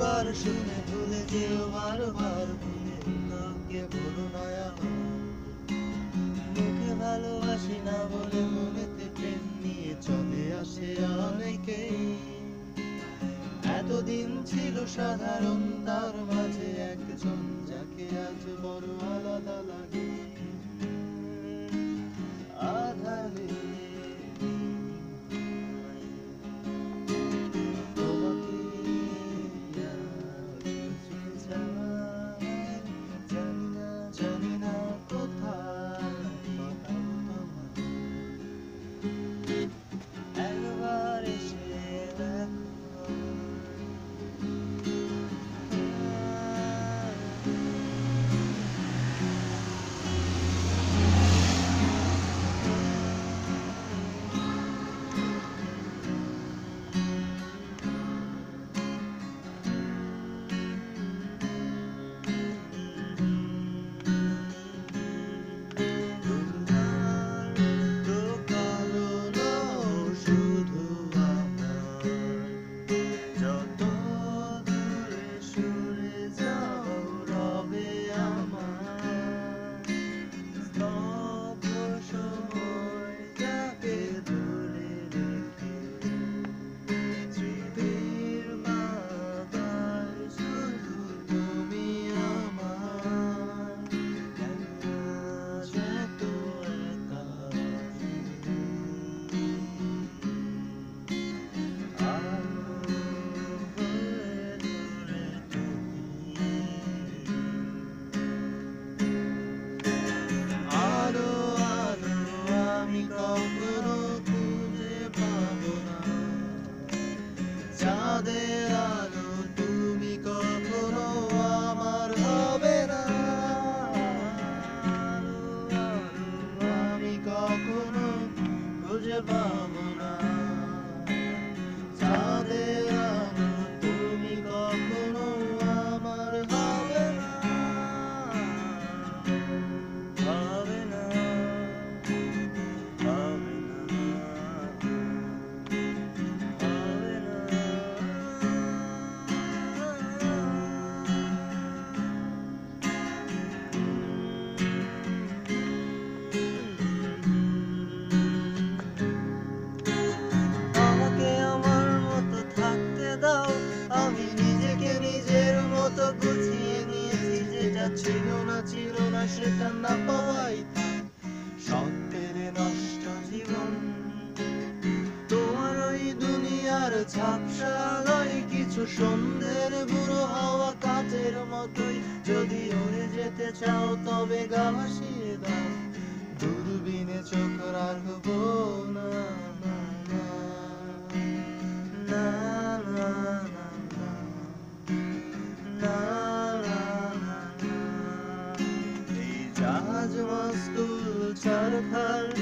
একবার শুনে ভুলে যেও বারবার, ভুলে লোকে বলো নয়া মুখে ভালোবাসি না বলে মনেতে প্রেম নিয়ে চলে আসে অনেকেই। এতদিন ছিল সাধারণ, তার মাঝে একজন যাকে আজ বড় আলাদা লাগে। দাও। আমি নিজেকে নিজের মতো গুছিয়ে নিয়েছি, যেটা ছিল না ছিল না, সেটা না পাওয়াই সত্যের নষ্ট জীবন। তোমার ওই দুনিয়ার ঝাপসালয় কিছু সন্ধ্যের বুড়ো হাওয়া কাচের মতোই। যদি উড়ে যেতে চাও, তবে গা ভাসিয়ে দাও। দূরবীনে চোখ রাখব son of Hunter.